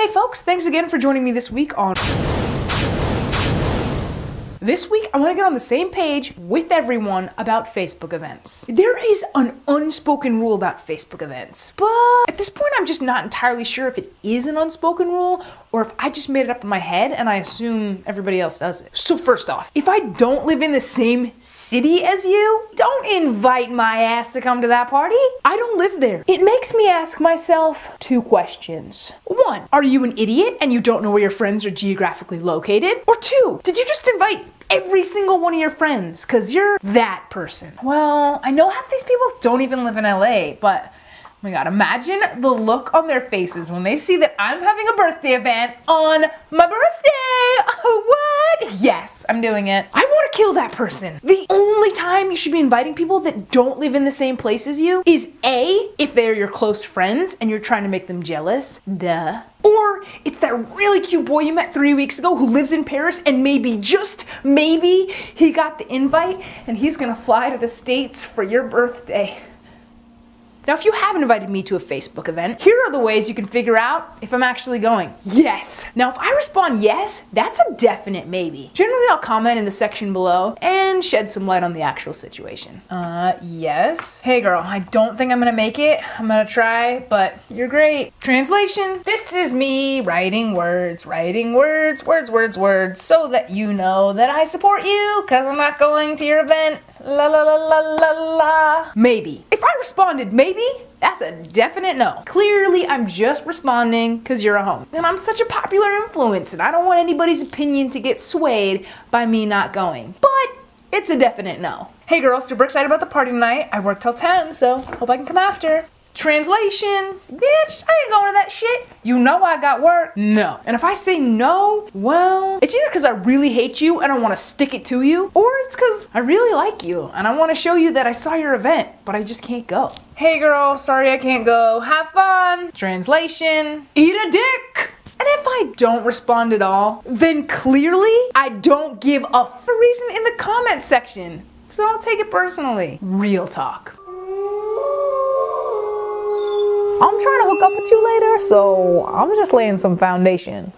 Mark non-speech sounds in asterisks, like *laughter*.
Hey folks, thanks again for joining me this week on this week, I want to get on the same page with everyone about Facebook events. There is an unspoken rule about Facebook events, but at this point, I'm just not entirely sure if it is an unspoken rule or if I just made it up in my head and I assume everybody else does it. So, first off, if I don't live in the same city as you, don't invite my ass to come to that party. I don't live there. It makes me ask myself two questions. One, are you an idiot and you don't know where your friends are geographically located? Or two, did you just invite every single one of your friends because you're that person. Well, I know half these people don't even live in LA, but oh my god, imagine the look on their faces when they see that I'm having a birthday event on my birthday. *laughs* what? Yes, I'm doing it. I want to kill that person. The only time you should be inviting people that don't live in the same place as you is A, if they're your close friends and you're trying to make them jealous. Duh. It's that really cute boy you met three weeks ago who lives in Paris and maybe, just maybe, he got the invite and he's gonna fly to the States for your birthday. Now, if you haven't invited me to a Facebook event, here are the ways you can figure out if I'm actually going. Yes. Now, if I respond yes, that's a definite maybe. Generally, I'll comment in the section below and shed some light on the actual situation. Uh, yes. Hey girl, I don't think I'm gonna make it. I'm gonna try, but you're great. Translation. This is me writing words, writing words, words, words, words, so that you know that I support you, cause I'm not going to your event. La la la la la la. Maybe. If I responded maybe, that's a definite no. Clearly, I'm just responding because you're a home. And I'm such a popular influence, and I don't want anybody's opinion to get swayed by me not going. But it's a definite no. Hey girl, super excited about the party tonight. I work till 10, so hope I can come after. Translation, bitch, I ain't going to that shit. You know I got work. No. And if I say no, well, it's either because I really hate you and I want to stick it to you, or it's because I really like you and I want to show you that I saw your event, but I just can't go. Hey girl, sorry I can't go. Have fun. Translation, eat a dick. If I don't respond at all, then clearly I don't give a reason in the comment section. So don't take it personally. Real talk. I'm trying to hook up with you later, so I'm just laying some foundation.